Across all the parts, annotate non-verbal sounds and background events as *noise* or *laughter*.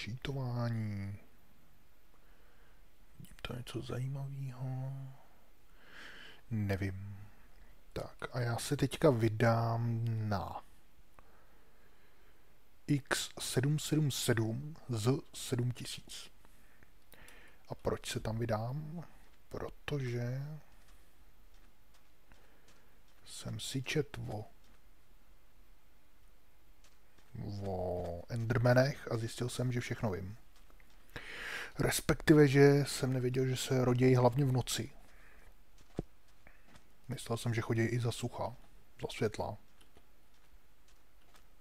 čítování. Je to něco zajímavého? Nevím. Tak a já se teďka vydám na X777 z 7000. A proč se tam vydám? Protože jsem si četl o Endermanech a zjistil jsem, že všechno vím. Respektive, že jsem nevěděl, že se rodějí hlavně v noci. Myslel jsem, že chodí i za sucha, za světla.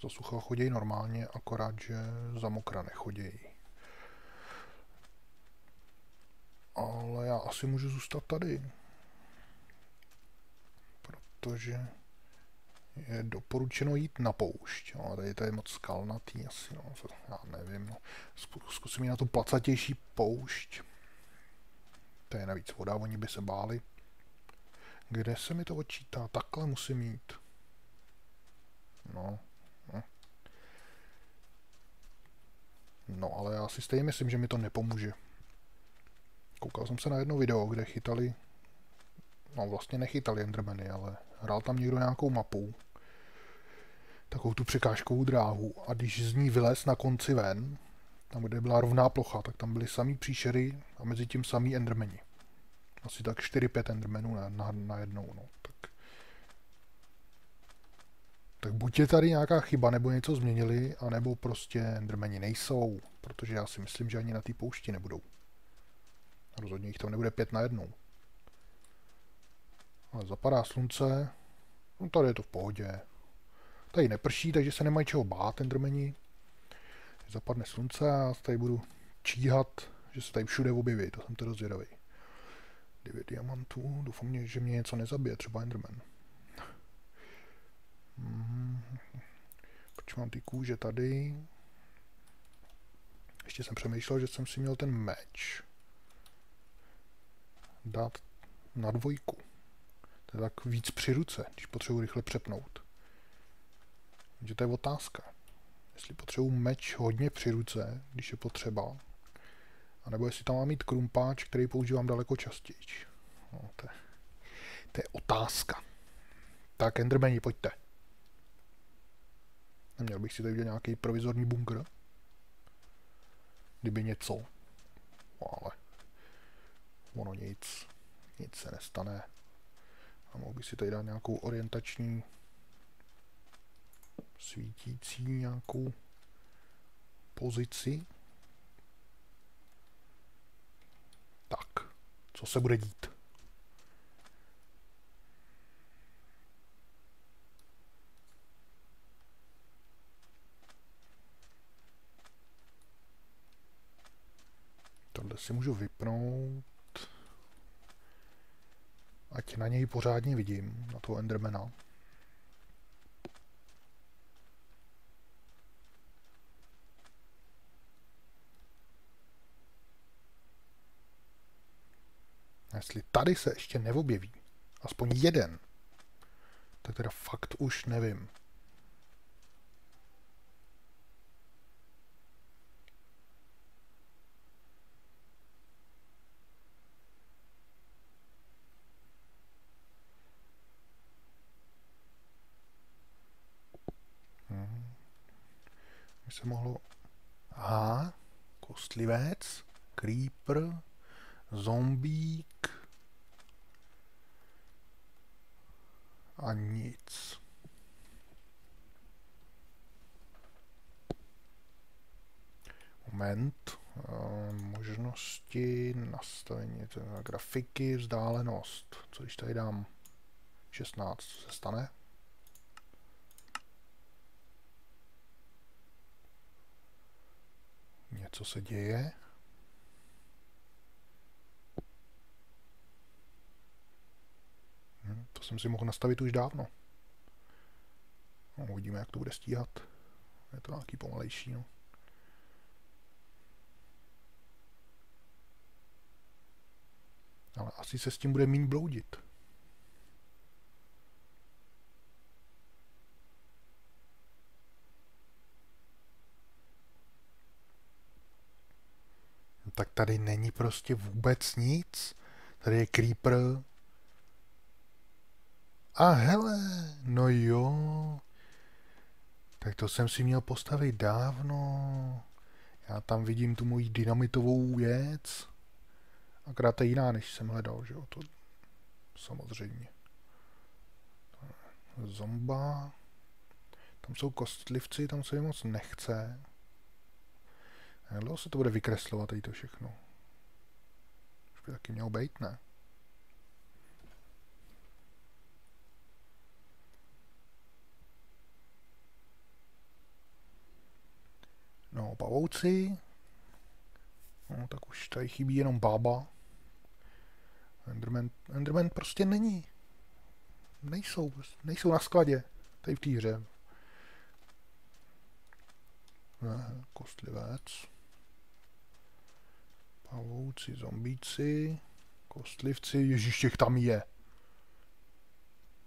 Za sucha chodí normálně, akorát, že za mokra nechodí. Ale já asi můžu zůstat tady. Protože je doporučeno jít na poušť. No, tady to je moc skalnatý asi, no, já nevím. No. Zkusím jít na tu placatější poušť. To je navíc voda, oni by se báli. Kde se mi to odčítá? Takhle musím jít. No. No, no ale já si stejně myslím, že mi to nepomůže. Koukal jsem se na jedno video, kde chytali no vlastně nechytali Endermany, ale hrál tam někdo nějakou mapu takovou tu překážkovou dráhu a když z ní vylez na konci ven, tam, kde byla rovná plocha, tak tam byly samý příšery a mezi tím samý endermeni. Asi tak 4-5 endermenů na, na, na jednou, no. Tak, tak buď je tady nějaká chyba, nebo něco změnili, anebo prostě endermeni nejsou, protože já si myslím, že ani na té poušti nebudou. Rozhodně jich tam nebude pět na jednou. Ale zapadá slunce, no tady je to v pohodě. Tady neprší, takže se nemají čeho bát, endermeni. Zapadne slunce a tady budu číhat, že se tady všude objeví, to jsem to zvědavý. 9 diamantů, doufám, že mě něco nezabije, třeba enderman. Hmm. Proč mám ty kůže tady? Ještě jsem přemýšlel, že jsem si měl ten meč dát na dvojku. To je tak víc při ruce, když potřebuji rychle přepnout. Takže to je otázka. Jestli potřebuji meč hodně při ruce, když je potřeba, anebo jestli tam mám mít krumpáč, který používám daleko častěji. No, to, je, to je otázka. Tak, Endermani, pojďte. Neměl bych si tady udělat nějaký provizorní bunkr. Kdyby něco. No, ale ono nic. Nic se nestane. A mohl bych si tady dát nějakou orientační svítící nějakou pozici. Tak, co se bude dít? Tohle si můžu vypnout. Ať na něj pořádně vidím, na toho Endermana. Jestli tady se ještě neobjeví aspoň jeden, tak teda fakt už nevím. By se mohlo... Aha, kostlivec, creeper, zombík a nic. Moment, eh, možnosti, nastavení, grafiky, vzdálenost. Co když tady dám 16, co se stane? Něco se děje. To jsem si mohl nastavit už dávno. No, uvidíme, jak to bude stíhat. Je to nějaký pomalejší, no. Ale asi se s tím bude míň bloudit. tak tady není prostě vůbec nic. Tady je creeper. A hele, no jo. Tak to jsem si měl postavit dávno. Já tam vidím tu moji dynamitovou věc. Akorát je jiná, než jsem hledal, že jo, to samozřejmě. Zomba. Tam jsou kostlivci, tam se mi moc nechce. Jak se to bude vykreslovat tady to všechno? Už by taky mělo být, ne? No, pavouci. No, tak už tady chybí jenom bába. Enderman, Enderman prostě není. Nejsou, nejsou na skladě. Tady v té hře. Kostlivec. Pavouci, zombíci, kostlivci, ježíš, těch tam je.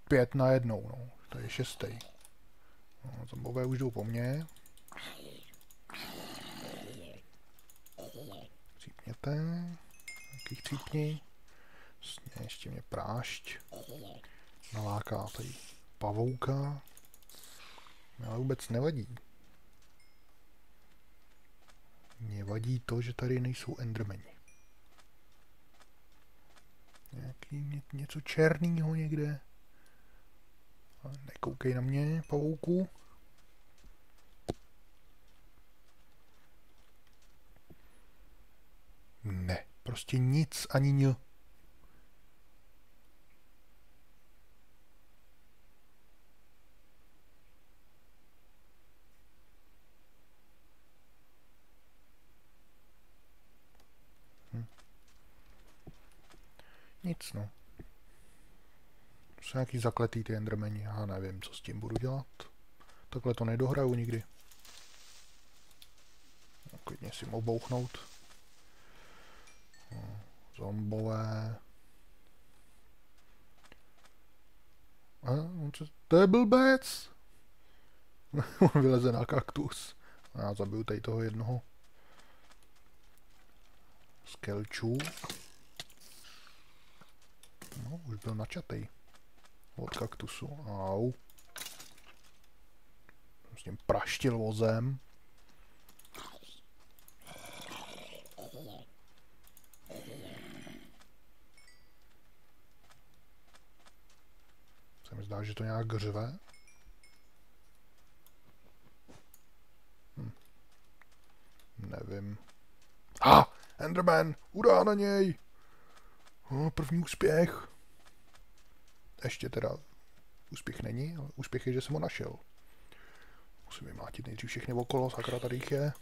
Pět na jednou, no. To je šestý. No, zombové už jdou po mně. Cípněte. Jakých cípni? Vlastně ještě mě prášť. Naláká tady pavouka. Ale vůbec nevadí. Mně vadí to, že tady nejsou endermeni. Nějaký ně, něco černýho někde. Nekoukej na mě, pavouku. Ne, prostě nic ani nic. Nic, no. Jsou nějaký zakletý ty endermeni, já nevím, co s tím budu dělat. Takhle to nedohraju nikdy. Klidně si mohu bouchnout. Zombové. A, to je blbec! On vyleze na kaktus. Já zabiju tady toho jednoho. Skelčů. No, už byl načatej. Od kaktusu. Au. Jsem s ním praštil vozem. Zdá, že to nějak řve. Hm. Nevím. Ha! Ah, Enderman! Udá na něj! Oh, první úspěch. Ještě teda úspěch není, ale úspěch je, že jsem ho našel. Musím vymlátit nejdřív všechny okolo, sakra tady je.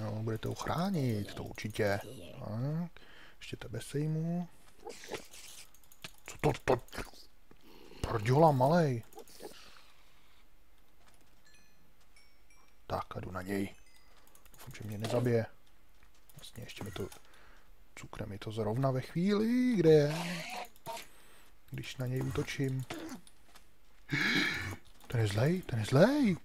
No, budete ho chránit, to určitě. Tak, ještě tebe sejmu. To, to, prděla malej. Tak a jdu na něj. Doufám, že mě nezabije. Vlastně ještě mi to Cukne mi to zrovna ve chvíli, kde je. Když na něj útočím. Ten je zlej, ten je zlej.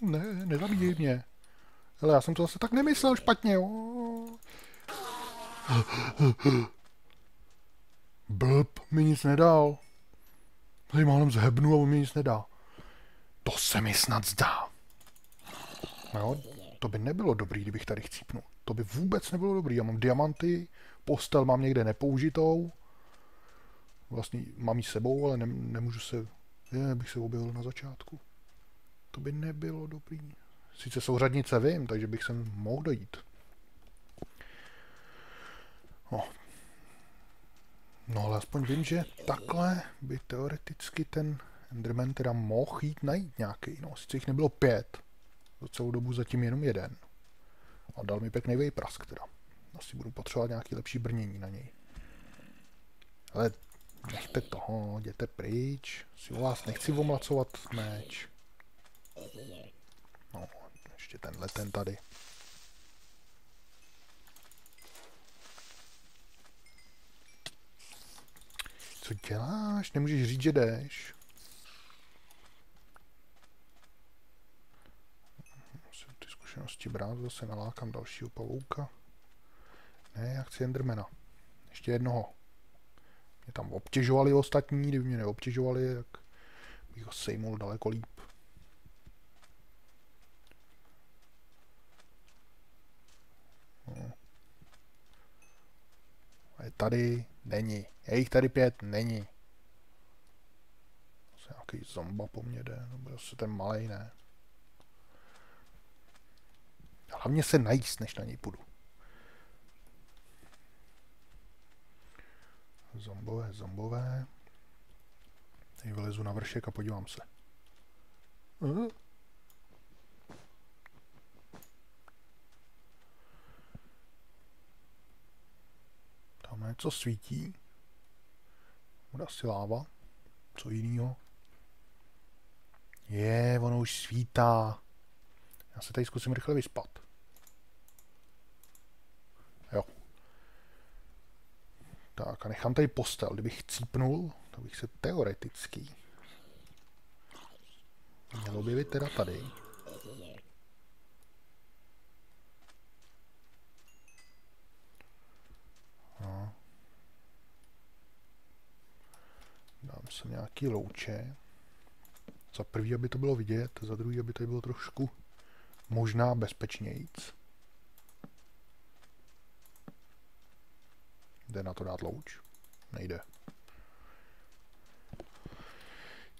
Ne, nezabíjej mě. Já jsem to zase tak nemyslel špatně. Blb mi nic nedal. Tady málem zhebnu a on mi nic nedá. To se mi snad zdá. Jo, to by nebylo dobrý, kdybych tady chcípnul. To by vůbec nebylo dobrý. Já mám diamanty, postel mám někde nepoužitou. Vlastně mám ji sebou, ale ne, nemůžu se... Je, bych se objevil na začátku. To by nebylo dobrý. Sice souřadnice vím, takže bych sem mohl dojít. No, No ale aspoň vím, že takhle by teoreticky ten Enderman teda mohl jít najít nějaký. No, sice jich nebylo pět. Za celou dobu zatím jenom jeden. A dal mi pěkný prask teda. Asi budu potřebovat nějaký lepší brnění na něj. Ale nechte toho, jděte pryč. Si u vás nechci omlacovat meč. No, ještě tenhle ten tady. Co děláš? Nemůžeš říct, že jdeš. Musím ty zkušenosti brát, zase nalákám dalšího pavouka. Ne, já chci Endermana. Ještě jednoho. Mě tam obtěžovali ostatní, kdyby mě neobtěžovali, tak bych ho sejmul daleko líp. No. A je tady, není. Je jich tady pět, není. Zase nějaký zomba po mně jde, nebo zase ten malej ne. Hlavně se najíst, než na něj půjdu. Zombové, zombové. Teď vylezu na vršek a podívám se. Uh. Tam něco svítí. Bude asi láva. Co jinýho? Je, ono už svítá. Já se tady zkusím rychle vyspat. Jo. Tak a nechám tady postel. Kdybych cípnul, tak bych se teoreticky měl objevit teda tady. Dám sem nějaký louče. Za prvý, aby to bylo vidět, za druhý, aby to bylo trošku možná bezpečnějíc. Jde na to dát louč? Nejde.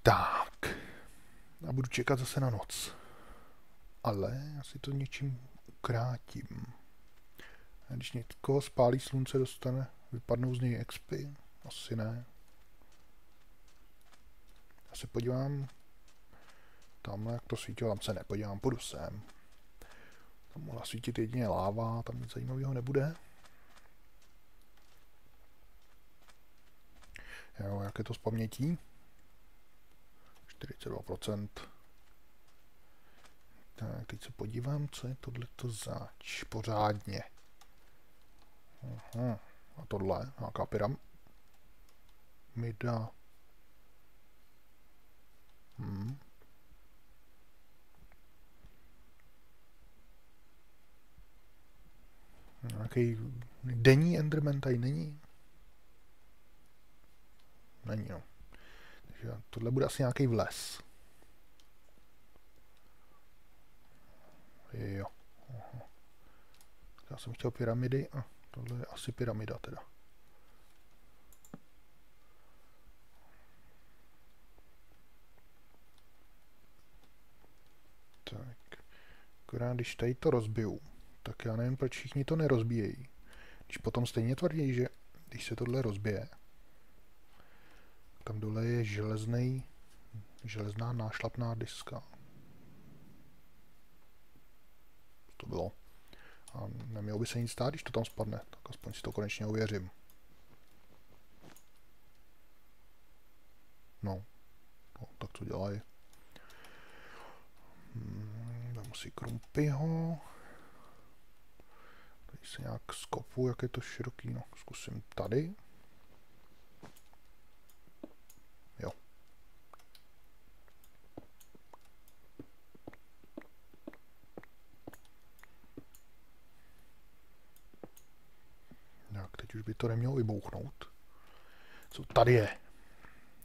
Tak. A budu čekat zase na noc. Ale já si to něčím ukrátím. A když někoho spálí slunce, dostane, vypadnou z něj expy? Asi ne. Já se podívám tam, jak to svítilo, tam se nepodívám, půjdu sem. Tam mohla svítit jedině láva, tam nic zajímavého nebude. Jo, jak je to s pamětí? 42%. Tak, teď se podívám, co je tohleto zač. Pořádně. Aha. A tohle, nějaká pyramida. Hmm. Nějaký denní Enderman tady není? Není, no. Takže tohle bude asi nějaký vles. Jo. Aha. Já jsem chtěl pyramidy a tohle je asi pyramida teda. Tak. Akorát když tady to rozbiju, tak já nevím, proč všichni to nerozbíjejí. Když potom stejně tvrdí, že když se tohle rozbije, tam dole je železný, železná nášlapná diska. To bylo. A nemělo by se nic stát, když to tam spadne, tak aspoň si to konečně uvěřím. No. no tak co dělají? Dám si krumpyho. Tady se nějak skopu, jak je to široký. No, zkusím tady. už by to nemělo vybouchnout. Co tady je?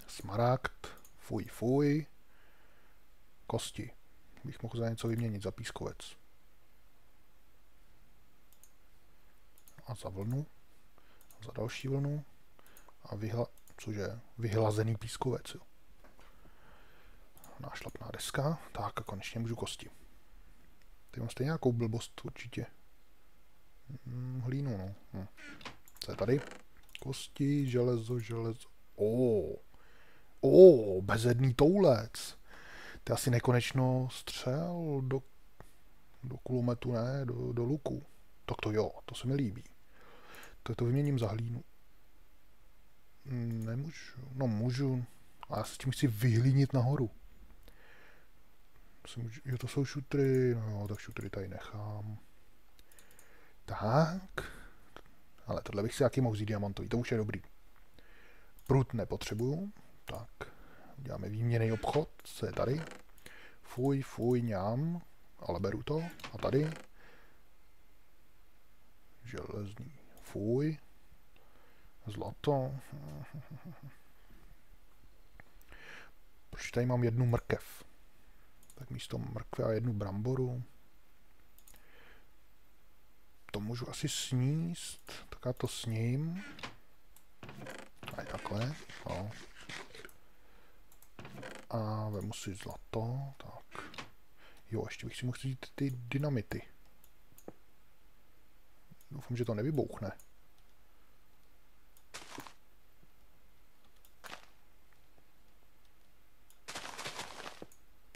Smaragd, fuj, fuj, kosti. Bych mohl za něco vyměnit, za pískovec. A za vlnu. A za další vlnu. A vyhla... Cože? Vyhlazený pískovec, jo. Nášlapná deska. Tak a konečně můžu kosti. Ty mám stejně nějakou blbost určitě. Hmm, hlínu, no. Hm. Co je tady? Kosti, železo, železo. O, oh. oh, bezedný toulec. To je asi nekonečno střel do, do kulometu, ne, do, do luku. Tak to jo, to se mi líbí. Tak to vyměním za hlínu. Nemůžu, no můžu, a já se tím chci vyhlínit nahoru. Jo, to jsou šutry, no tak šutry tady nechám. Tak. Ale tohle bych si taky mohl vzít diamantový, to už je dobrý. Prut nepotřebuju. Tak, uděláme výměný obchod, co je tady. Fuj, fuj, ňám, ale beru to. A tady. Železný. Fuj. Zlato. Proč tady mám jednu mrkev? Tak místo mrkve a jednu bramboru. To můžu asi sníst, tak já to sním. A takhle, no. A vemu si zlato, tak. Jo, ještě bych si mohl říct ty dynamity. Doufám, že to nevybouchne.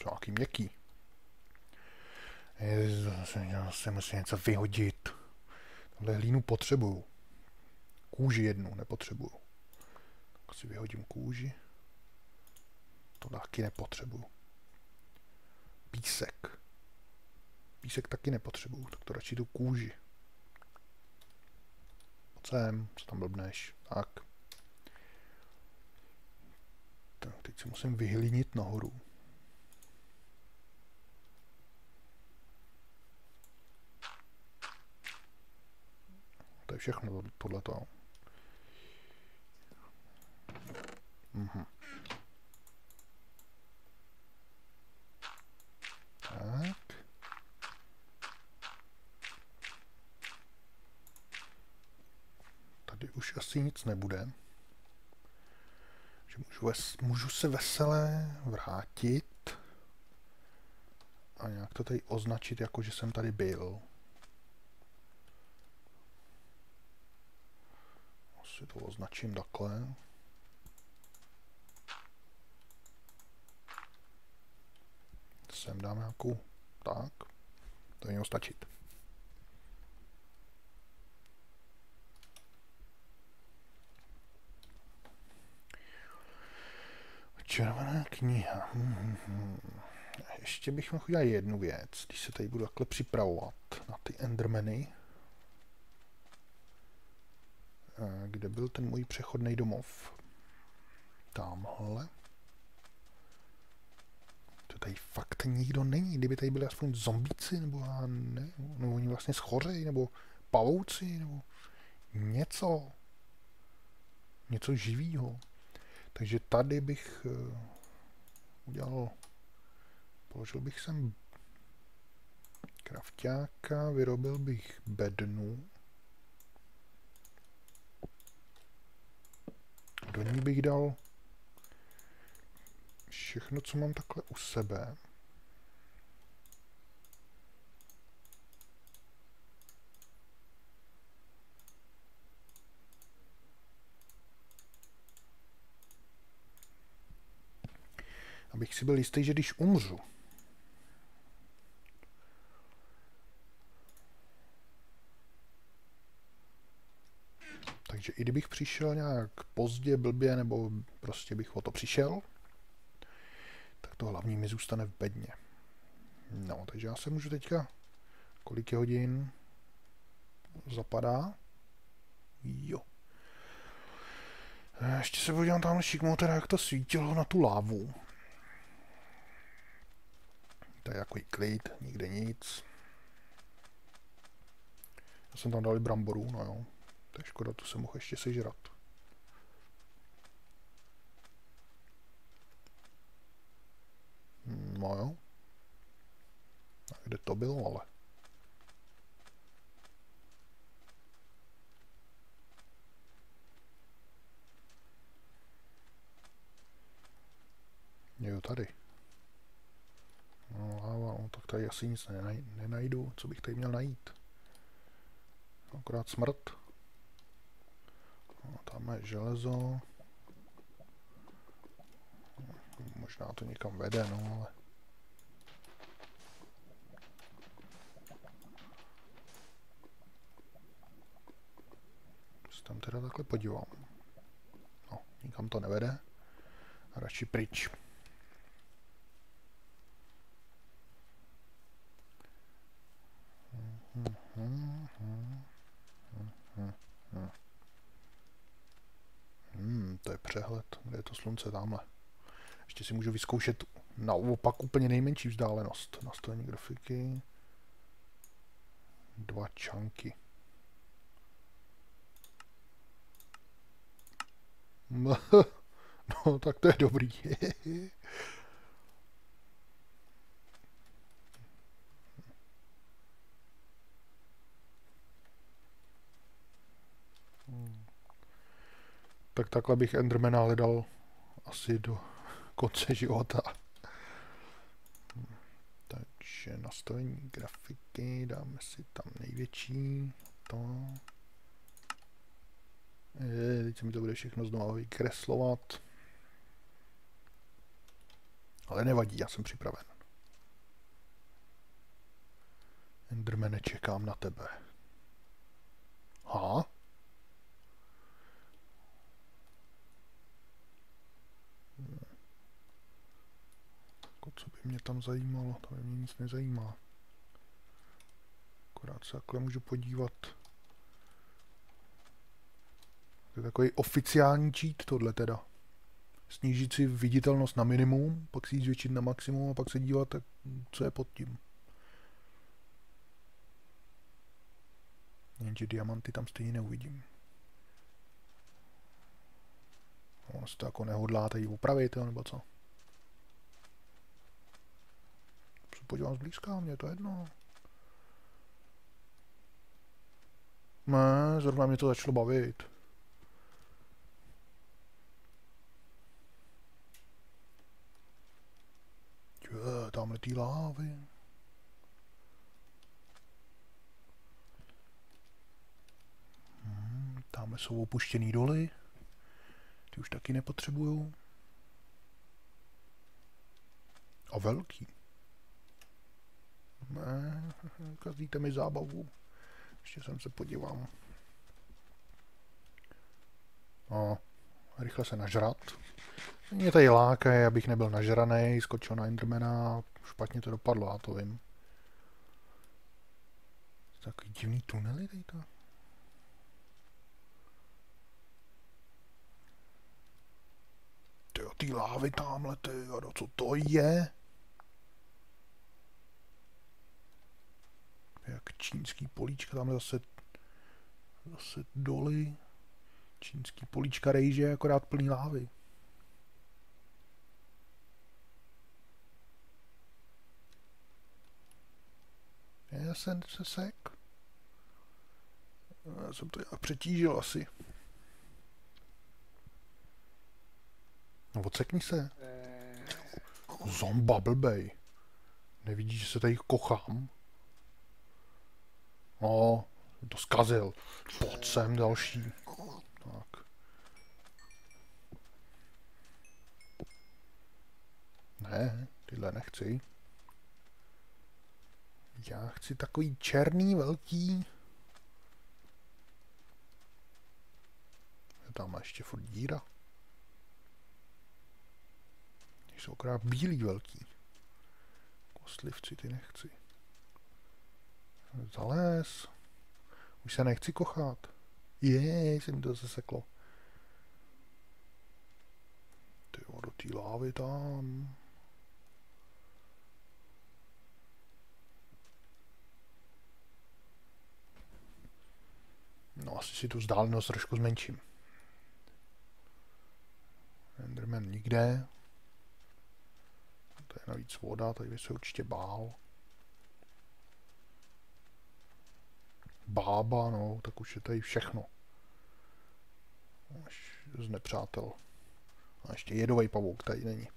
Nějaký měkký. Jezus, já se musím něco vyhodit. Tohle hlínu potřebuju. Kůži jednu nepotřebuju. Tak si vyhodím kůži. To taky nepotřebuju. Písek. Písek taky nepotřebuju, tak to radši tu kůži. Pojď sem, co tam blbneš. Tak. Tak, teď se musím vyhlínit nahoru. To je všechno tohleto. Mhm. Tak. Tady už asi nic nebude. Že můžu, ves, můžu se veselé vrátit a nějak to tady označit, jako že jsem tady byl. Asi to označím takhle. sem dám nějakou, tak, to mělo stačit. Červená kniha. Hmm, hmm. Ještě bych mohl udělat jednu věc, když se tady budu takhle připravovat na ty Endermany. Eh, kde byl ten můj přechodný domov? Tamhle tady fakt nikdo není. Kdyby tady byli aspoň zombíci, nebo já ne, nebo oni vlastně schořejí, nebo pavouci, nebo něco. Něco živýho. Takže tady bych uh, udělal, položil bych sem krafťáka, vyrobil bych bednu. Do ní bych dal všechno, co mám takhle u sebe, abych si byl jistý, že když umřu, takže i kdybych přišel nějak pozdě, blbě, nebo prostě bych o to přišel, to hlavní mi zůstane v bedně. No, takže já se můžu teďka, kolik je hodin zapadá? Jo. Ještě se podívám tamhle šikmo, teda jak to svítilo na tu lávu. Je takový klid, nikde nic. Já jsem tam dal bramboru, no jo. To je škoda, tu jsem mohl ještě sežrat. No jo. A kde to bylo, ale? Jo, tady. No, láva, no, tak tady asi nic nenaj nenajdu. Co bych tady měl najít? Akorát smrt. No, tam je železo. Možná to někam vede, no ale... tam teda takhle podívám. No, nikam to nevede. Radši pryč. Hmm, to je přehled, kde je to slunce tamhle. Ještě si můžu vyzkoušet naopak úplně nejmenší vzdálenost. Nastavení grafiky. Dva čanky. *laughs* No, tak to je dobrý. *laughs* tak takhle bych Endermana hledal asi do konce života. Takže nastavení grafiky, dáme si tam největší, to. Je, teď se mi to bude všechno znovu vykreslovat. Ale nevadí, já jsem připraven. Endermane, čekám na tebe. Ha? Jako co by mě tam zajímalo, to mě nic nezajímá. Akorát se takhle můžu podívat. To je takový oficiální cheat tohle teda. Snížit si viditelnost na minimum, pak si ji zvětšit na maximum a pak se dívat, co je pod tím. Jenže diamanty tam stejně neuvidím. Ono se to jako nehodláte ji opravit, nebo co? Se podívám zblízka, mě to jedno. Ne, zrovna mě to začalo bavit. Je, tamhle ty lávy. Hmm, tamhle jsou opuštěný doly. Ty už taky nepotřebuju. A velký. Ne, kazíte mi zábavu. Ještě jsem se podívám. No, rychle se nažrat. Mě tady lákají, abych nebyl nažraný, skočil na Endermana, špatně to dopadlo, já to vím. Takový divný tunely tady to. Ty ty lávy tamhle, ty, co to je? Jak čínský políčka, tamhle zase, zase doly. Čínský políčka rejže, akorát plný lávy. Já jsem se sek. Já jsem to jak přetížil asi. No odsekni se. Zomba blbej. Nevidíš, že se tady kochám? No, to zkazil. Pojď sem další. Tak. Ne, tyhle nechci. Já chci takový černý, velký. Je tam ještě furt díra. Jsou akorát bílý velký. Kostlivci ty nechci. Zales. Už se nechci kochat. Je, se mi to zaseklo. Ty do té lávy tam. No asi si tu vzdálenost trošku zmenším. Enderman nikde. To je navíc voda, tady by se určitě bál. Bába, no, tak už je tady všechno. Až z nepřátel. A ještě jedový pavouk tady není.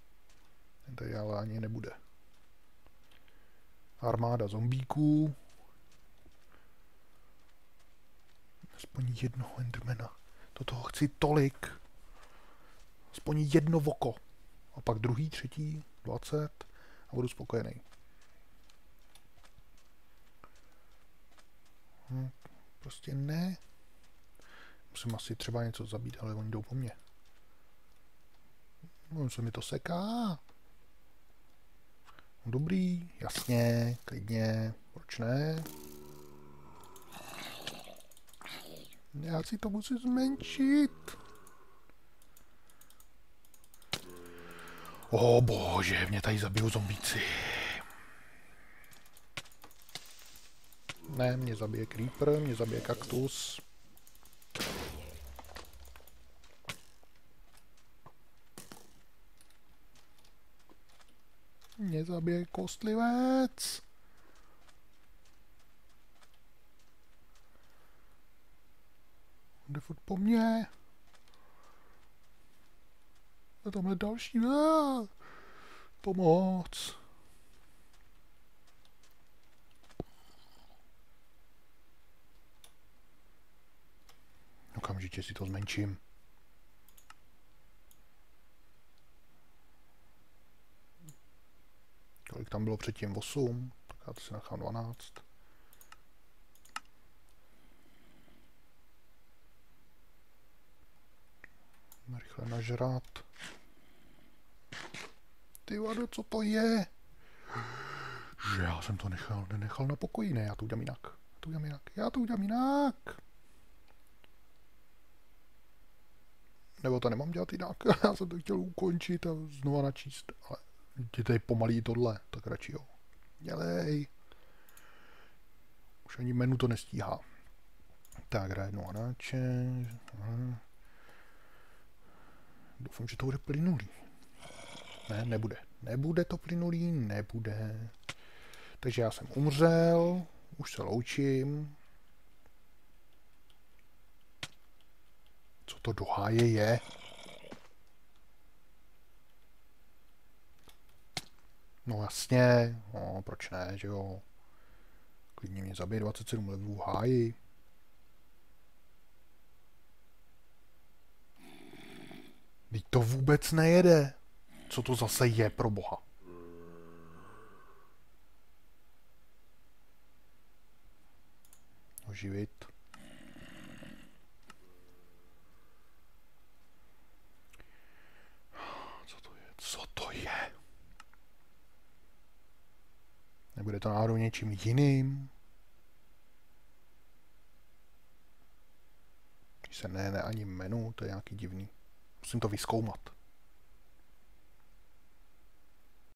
Ten tady ale ani nebude. Armáda zombíků. Aspoň jednoho Endermana. Do toho chci tolik. Aspoň jedno voko. A pak druhý, třetí, dvacet a budu spokojený. Hm, prostě ne. Musím asi třeba něco zabít, ale oni jdou po mně. No, se mi to seká. Dobrý, jasně, klidně, proč ne? Já si to musím zmenšit. O bože, mě tady zabijou zombíci. Ne, mě zabije creeper, mě zabije kaktus. Mě zabije kostlivec. Jde furt po mně. A tamhle další. Ah! Pomoc. Okamžitě si to zmenším. Kolik tam bylo předtím? 8. Tak já to si nechám 12. Rychle nažrat. Ty vado, co to je? Že já jsem to nechal, nenechal na pokoji. Ne, já to udělám jinak. Já to udělám jinak. Já to udělám jinak. Nebo to nemám dělat jinak. *laughs* Já jsem to chtěl ukončit a znova načíst. Ale ti tady pomalý tohle, tak radši jo. Dělej. Už ani menu to nestíhá. Tak, hraje jednou hráče. Doufám, že to bude plynulý. Ne, nebude. Nebude to plynulý, nebude. Takže já jsem umřel, už se loučím. To do háje je? No jasně, no proč ne, že jo. Klidně mě zabije 27 levelů háji. Teď to vůbec nejede. Co to zase je pro boha? Oživit. Co to je? Co to je? Nebude to náhodou něčím jiným? Když se ne, ne ani menu, to je nějaký divný. Musím to vyskoumat.